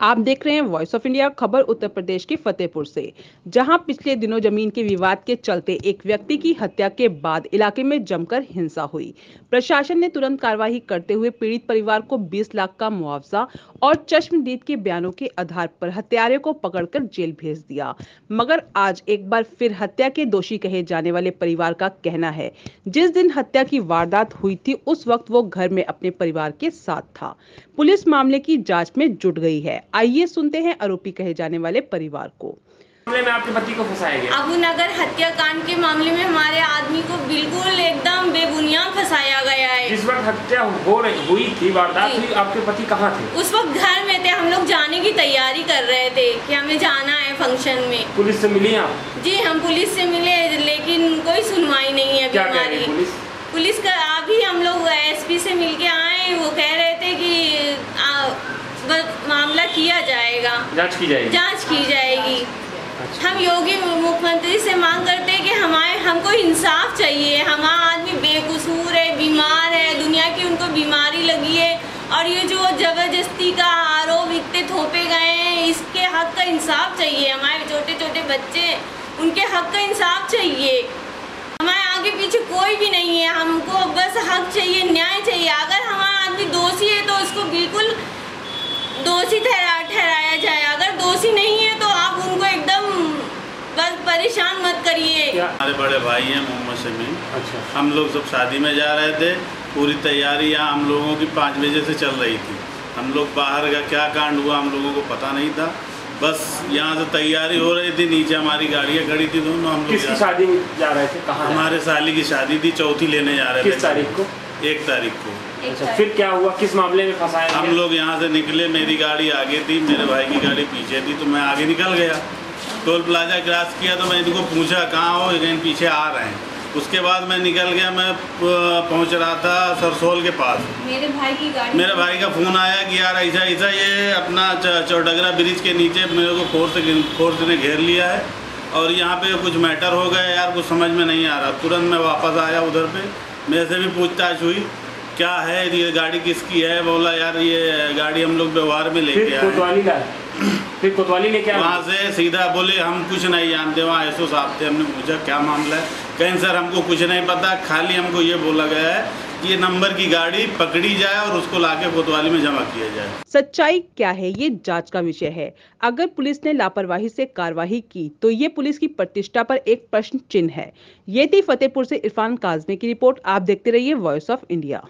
आप देख रहे हैं वॉइस ऑफ़ इंडिया खबर उत्तर प्रदेश के फतेहपुर से। जहाँ पिछले दिनों ज़मीन के विवाद के चलते एक व्यक्ति की हत्या के बाद इलाके में जमकर हिंसा हुई। प्रशासन ने तुरंत कार्रवाई करते हुए पीड़ित परिवार को 20 लाख का मुआवजा और चश्मदीद के बयानों के आधार पर हत्यारे को पकड़कर जेल भेज दिया। मगर आज एक बार फिर हत्या के दोषी कहे जाने वाले परिवार का कहना है, जिस दिन हत्या की वारदात हुई थी, उस वक्त वो घर में अपने परिवार के साथ था। पुलिस मामले की जाँच में जुट गई है। आइए सुनते हैं आरोपी कहे जाने वाले परिवार को। मामले में आपके पति को फंसाया गया। अबू नगर हत्याकांड के मामले में हमारे आदमी को बिल्कुल एकदम बेबुनियाद फंसाया गया है। जिस वक्त हत्या हो रही हुई थी वारदात हुई आपके पति कहाँ थे? उस वक्त घर में थे हम लोग जाने की तैयारी कर रहे थे कि हमें जाना है फ़ंक्शन में। पुलिस से मिली आप? जी हम पुलिस से मिले लेकिन कोई सुनवाई नहीं है अभी क्या हमारी पुलिस? पुलिस का अभी हम लोग एसपी से मिलके आए वो कह रहे थे कि आ, बस मामला किया जाएगा जाँच की जाएगी। जाँच की जाएगी। अच्छा। हम योगी मुख्यमंत्री से मांग करते हैं कि हमारे, हमको इंसाफ चाहिए। हमारा आदमी बेकसूर है, बीमार है, दुनिया की उनको बीमारी लगी है। और ये जो ज़बरदस्ती का आरोप इतने थोपे गए हैं, इसके हक का इंसाफ चाहिए। हमारे छोटे छोटे बच्चे, उनके हक का इंसाफ चाहिए। हमारे आगे पीछे कोई भी नहीं है। हमको बस हक चाहिए, न्याय चाहिए। अगर हमारा आदमी दोषी है तो उसको बिल्कुल दोषी ठहरा करिए। हमारे बड़े भाई हैं मोहम्मद शमी। अच्छा। हम लोग सब शादी में जा रहे थे पूरी तैयारी यहाँ हम लोगों की पाँच बजे से चल रही थी। हम लोग बाहर का क्या कांड हुआ हम लोगों को पता नहीं था। बस यहाँ से तैयारी हो रही थी नीचे हमारी गाड़ियाँ खड़ी थी दोनों हम लोग किसकी शादी में जा रहे थे? कहाँ हमारे साली की शादी थी चौथी लेने जा रहे थे। किस तारीख को? एक तारीख को। अच्छा फिर क्या हुआ? किस मामले में फंसाया हम लोग यहाँ से निकले मेरी गाड़ी आगे थी मेरे भाई की गाड़ी पीछे थी तो मैं आगे निकल गया। टोल प्लाजा क्रॉस किया तो मैं इनको पूछा कहाँ हो? लेकिन पीछे आ रहे हैं। उसके बाद मैं निकल गया मैं पहुँच रहा था सरसोल के पास। मेरे भाई की गाड़ी मेरे भाई का फ़ोन आया कि यार ऐसा ऐसा ये अपना चौडगरा ब्रिज के नीचे मेरे को फोर्स फोर्स ने घेर लिया है और यहाँ पे कुछ मैटर हो गया यार कुछ समझ में नहीं आ रहा। तुरंत मैं वापस आया उधर पे। मेरे से भी पूछताछ हुई क्या है ये गाड़ी किसकी है? बोला यार ये गाड़ी हम लोग व्यवहार में लेके फिर आए कोतवाली लाए फिर कोतवाली लेके आए वहाँ से सीधा बोले हम कुछ नहीं जानते वहाँ एसओ साहब थे हमने पूछा क्या मामला है? कहीं सर हमको कुछ नहीं पता खाली हमको ये बोला गया है कि ये नंबर की गाड़ी पकड़ी जाए और उसको लाके कोतवाली में जमा किया जाए। सच्चाई क्या है ये जाँच का विषय है। अगर पुलिस ने लापरवाही से कार्रवाई की तो ये पुलिस की प्रतिष्ठा पर एक प्रश्न चिन्ह है। ये थी फतेहपुर से इरफान काजमी की रिपोर्ट। आप देखते रहिए वॉइस ऑफ़ इंडिया